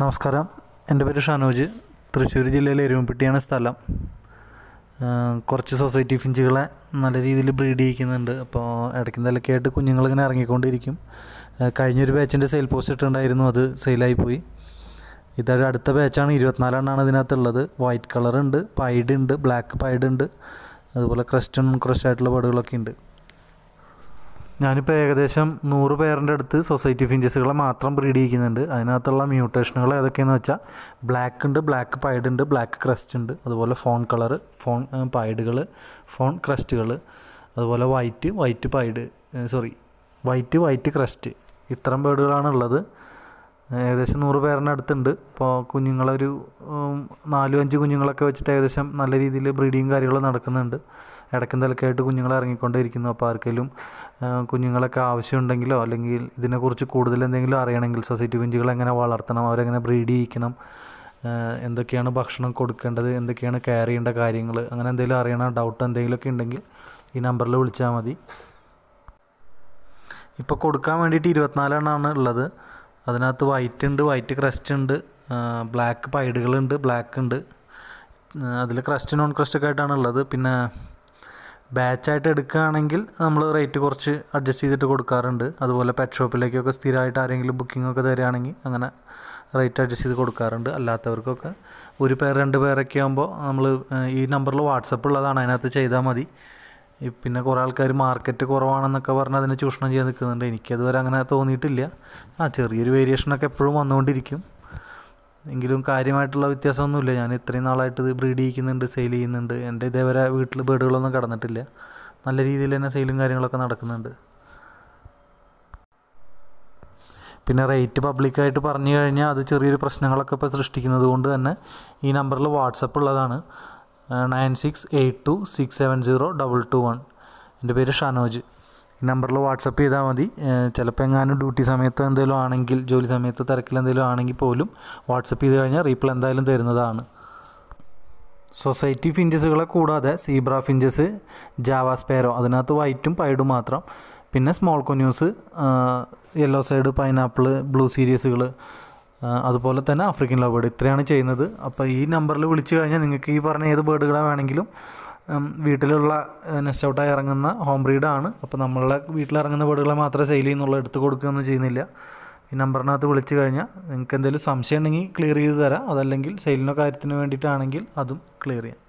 നമസ്കാരം. എന്റെ പേര് ഷാനോജ്. തൃശ്ശൂർ ജില്ലയിലെ എരുമപ്പെട്ടിയാണ് സ്ഥലം. കുറച്ച് സൊസൈറ്റി ഫിഞ്ചുകളെ നല്ല രീതിയിൽ ബ്രീഡ് ചെയ്യിക്കുന്നുണ്ട്. അപ്പോൾ ഇടയ്ക്ക് നിലയ്ക്കായിട്ട് കുഞ്ഞുങ്ങളിങ്ങനെ ഇറങ്ങിക്കൊണ്ടിരിക്കും. കഴിഞ്ഞൊരു ബാച്ചിന്റെ സെയിൽ പോസ്റ്റ് ഇട്ടുണ്ടായിരുന്നു അത് സെയിലായി പോയി. ഇതൊരു അടുത്ത ബാച്ചാണ് ഇരുപത്തിനാലെണ്ണമാണ് ഇതിനകത്തുള്ളത്. വൈറ്റ് കളറുണ്ട് പൈഡ് ഉണ്ട് ബ്ലാക്ക് പൈഡ് ഉണ്ട്. അതുപോലെ ക്രസ്റ്റൺ ക്രസ്റ്റ് ആയിട്ടുള്ള ബേഡുകളൊക്കെ ഉണ്ട്. ഞാനിപ്പോൾ ഏകദേശം നൂറ് പേരുടെ അടുത്ത് സൊസൈറ്റി ഫിഞ്ചസുകളെ മാത്രം ബ്രീഡ് ചെയ്യുന്നുണ്ട് അതിനകത്തുള്ള മ്യൂട്ടേഷനുകൾ ഏതൊക്കെയെന്ന് വെച്ചാൽ ബ്ലാക്ക് ഉണ്ട് ബ്ലാക്ക് പൈഡ് ഉണ്ട് ബ്ലാക്ക് ക്രസ്റ്റ് ഉണ്ട് അതുപോലെ ഫോൺ കളർ ഫോൺ പൈഡുകൾ ഫോൺ ക്രസ്റ്റുകൾ അതുപോലെ white white pied sorry white white crest ഇത്തരം ബേഡുകളാണ് ഉള്ളത്. ഏകദേശം നൂറ് പേരുടെ അടുത്തുണ്ട്. ഇപ്പോൾ കുഞ്ഞുങ്ങളൊരു നാലും അഞ്ച് കുഞ്ഞുങ്ങളൊക്കെ വെച്ചിട്ട് ഏകദേശം നല്ല രീതിയിൽ ബ്രീഡിങ് കാര്യങ്ങൾ നടക്കുന്നുണ്ട്. ഇടയ്ക്കും തലക്കായിട്ട് കുഞ്ഞുങ്ങൾ ഇറങ്ങിക്കൊണ്ടേയിരിക്കുന്നു. അപ്പോൾ ആർക്കെങ്കിലും കുഞ്ഞുങ്ങളൊക്കെ ആവശ്യമുണ്ടെങ്കിലോ അല്ലെങ്കിൽ ഇതിനെക്കുറിച്ച് കൂടുതൽ എന്തെങ്കിലും അറിയണമെങ്കിൽ സൊസൈറ്റി കുഞ്ചുകൾ എങ്ങനെ വളർത്തണം അവരെങ്ങനെ ബ്രീഡ് ചെയ്യിക്കണം എന്തൊക്കെയാണ് ഭക്ഷണം കൊടുക്കേണ്ടത് എന്തൊക്കെയാണ് കെയർ ചെയ്യേണ്ട കാര്യങ്ങൾ അങ്ങനെ എന്തെങ്കിലും അറിയണ ഡൗട്ട് എന്തെങ്കിലുമൊക്കെ ഉണ്ടെങ്കിൽ ഈ നമ്പറിൽ വിളിച്ചാൽ മതി. ഇപ്പോൾ കൊടുക്കാൻ വേണ്ടിയിട്ട് ഇരുപത്തിനാലെണ്ണമാണ് ഉള്ളത്. അതിനകത്ത് വൈറ്റ് ഉണ്ട് വൈറ്റ് ക്രസ്റ്റ് ഉണ്ട് ബ്ലാക്ക് പൈഡുകളുണ്ട് ബ്ലാക്ക് ഉണ്ട്. അതിൽ ക്രസ്റ്റ് നോൺ ക്രസ്റ്റ് ഒക്കെ ആയിട്ടാണ് ഉള്ളത്. പിന്നെ ബാച്ചായിട്ട് എടുക്കുകയാണെങ്കിൽ നമ്മൾ റേറ്റ് കുറച്ച് അഡ്ജസ്റ്റ് ചെയ്തിട്ട് കൊടുക്കാറുണ്ട്. അതുപോലെ പെറ്റ് ഷോപ്പിലേക്കൊക്കെ സ്ഥിരമായിട്ട് ആരെങ്കിലും ബുക്കിംഗ് ഒക്കെ തരികയാണെങ്കിൽ അങ്ങനെ റേറ്റ് അഡ്ജസ്റ്റ് ചെയ്ത് കൊടുക്കാറുണ്ട്. അല്ലാത്തവർക്കൊക്കെ ഒരു പേർ രണ്ട് പേരൊക്കെ ആകുമ്പോൾ നമ്മൾ ഈ നമ്പറിൽ വാട്സപ്പ് ഉള്ളതാണ്. അതിനകത്ത് ചെയ്താൽ മതി. പിന്നെ കുറേ ആൾക്കാർ മാർക്കറ്റ് കുറവാണെന്നൊക്കെ പറഞ്ഞ് അതിനെ ചൂഷണം ചെയ്യാൻ നിൽക്കുന്നുണ്ട്. എനിക്കതുവരെ അങ്ങനെ തോന്നിയിട്ടില്ല. ആ ചെറിയൊരു വേരിയേഷനൊക്കെ എപ്പോഴും വന്നുകൊണ്ടിരിക്കും. എങ്കിലും കാര്യമായിട്ടുള്ള വ്യത്യാസമൊന്നുമില്ല. ഞാൻ ഇത്രയും നാളായിട്ട് ഇത് ബ്രീഡ് ചെയ്യിക്കുന്നുണ്ട് സെയിൽ ചെയ്യുന്നുണ്ട്. എന്റെ ഇതേവരെ വീട്ടിൽ ബേഡുകളൊന്നും കടന്നിട്ടില്ല. നല്ല രീതിയിൽ തന്നെ സെയിലും കാര്യങ്ങളൊക്കെ നടക്കുന്നുണ്ട്. പിന്നെ റേറ്റ് പബ്ലിക്കായിട്ട് പറഞ്ഞു കഴിഞ്ഞാൽ അത് ചെറിയൊരു പ്രശ്നങ്ങളൊക്കെ ഇപ്പോൾ സൃഷ്ടിക്കുന്നത് കൊണ്ട് തന്നെ ഈ നമ്പറിൽ വാട്സപ്പ് ഉള്ളതാണ്. Nine six eight two six seven zero double two one. എന്റെ പേര് ഷാനോജ്. നമ്പറിൽ വാട്സപ്പ് ചെയ്താൽ മതി. ചിലപ്പോൾ എങ്ങാനും ഡ്യൂട്ടി സമയത്തോ എന്തെങ്കിലും ആണെങ്കിൽ ജോലി സമയത്ത് തിരക്കിൽ എന്തെങ്കിലും ആണെങ്കിൽ പോലും വാട്സപ്പ് ചെയ്ത് കഴിഞ്ഞാൽ റീപ്ലൈ എന്തായാലും തരുന്നതാണ്. സൊസൈറ്റി ഫിഞ്ചസുകളെ കൂടാതെ സീബ്ര ഫിഞ്ചസ് ജാവാസ്പേരോ അതിനകത്ത് വൈറ്റും പൈഡും മാത്രം. പിന്നെ small conures yellow side pineapple blue സീരീസുകൾ അതുപോലെ തന്നെ ആഫ്രിക്കൻ ലവ് ബേർഡ് ഇത്രയാണ് ചെയ്യുന്നത്. അപ്പോൾ ഈ നമ്പറിൽ വിളിച്ചു കഴിഞ്ഞാൽ നിങ്ങൾക്ക് ഈ പറഞ്ഞ ഏത് ബേർഡുകളെ വേണമെങ്കിലും വീട്ടിലുള്ള നെസ്റ്റ് ഔട്ടായി ഇറങ്ങുന്ന ഹോം ബ്രീഡാണ് അപ്പോൾ നമ്മളുടെ വീട്ടിലിറങ്ങുന്ന ബേഡുകളെ മാത്രമേ സെയിൽ ചെയ്യുന്നുള്ളൂ എടുത്ത് കൊടുക്കുകയൊന്നും ചെയ്യുന്നില്ല. ഈ നമ്പറിനകത്ത് വിളിച്ചു കഴിഞ്ഞാൽ നിങ്ങൾക്ക് എന്തെങ്കിലും സംശയം ഉണ്ടെങ്കിൽ ക്ലിയർ ചെയ്ത് തരാം. അതല്ലെങ്കിൽ സെയിലിനോ കാര്യത്തിന് വേണ്ടിയിട്ടാണെങ്കിൽ അതും ക്ലിയർ ചെയ്യാം.